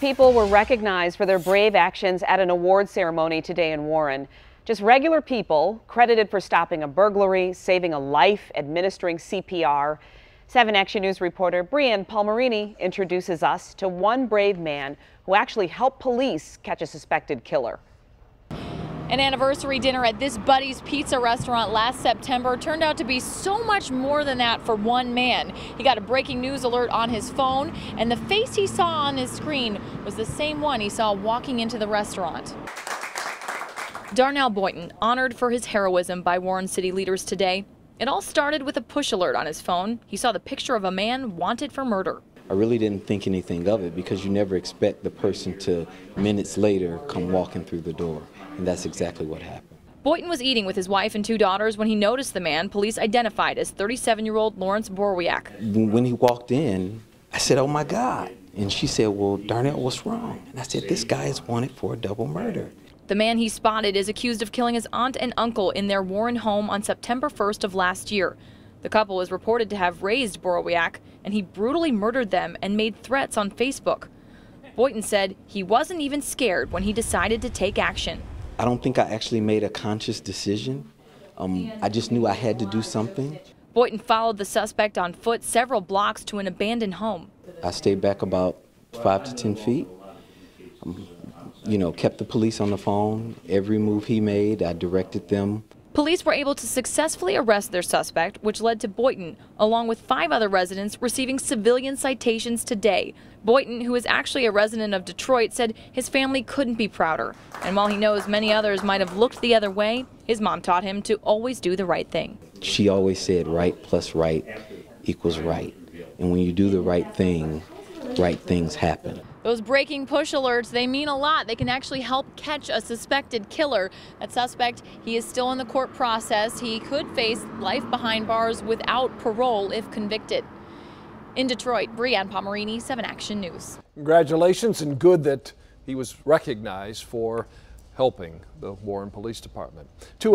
People were recognized for their brave actions at an award ceremony today in Warren. Just regular people credited for stopping a burglary, saving a life, administering CPR. 7 Action News reporter Brianne Palmerini introduces us to one brave man who actually helped police catch a suspected killer. An anniversary dinner at this Buddy's Pizza restaurant last September turned out to be so much more than that for one man. He got a breaking news alert on his phone, and the face he saw on his screen was the same one he saw walking into the restaurant. Darnell Boynton, honored for his heroism by Warren City leaders today. It all started with a push alert on his phone. He saw the picture of a man wanted for murder. I really didn't think anything of it because you never expect the person to minutes later come walking through the door. And that's exactly what happened. Boynton was eating with his wife and two daughters when he noticed the man police identified as 37-year-old Lawrence Borowiak. When he walked in, I said, oh my God. And she said, well, Darnell, what's wrong? And I said, this guy is wanted for a double murder. The man he spotted is accused of killing his aunt and uncle in their Warren home on September 1st of last year. The couple is reported to have raised Borowiak, and he brutally murdered them and made threats on Facebook. Boynton said he wasn't even scared when he decided to take action. I don't think I actually made a conscious decision. Um, I just knew I had to do something. Boynton followed the suspect on foot several blocks to an abandoned home. I stayed back about five to 10 feet. Um, you know, kept the police on the phone. Every move he made, I directed them Police were able to successfully arrest their suspect, which led to Boynton, along with five other residents, receiving civilian citations today. Boynton, who is actually a resident of Detroit, said his family couldn't be prouder. And while he knows many others might have looked the other way, his mom taught him to always do the right thing. She always said right plus right equals right. And when you do the right thing, right things happen. Those breaking push alerts, they mean a lot. They can actually help catch a suspected killer. That suspect, he is still in the court process. He could face life behind bars without parole if convicted. In Detroit, Brianne Palmerini, 7 Action News. Congratulations and good that he was recognized for helping the Warren Police Department. Two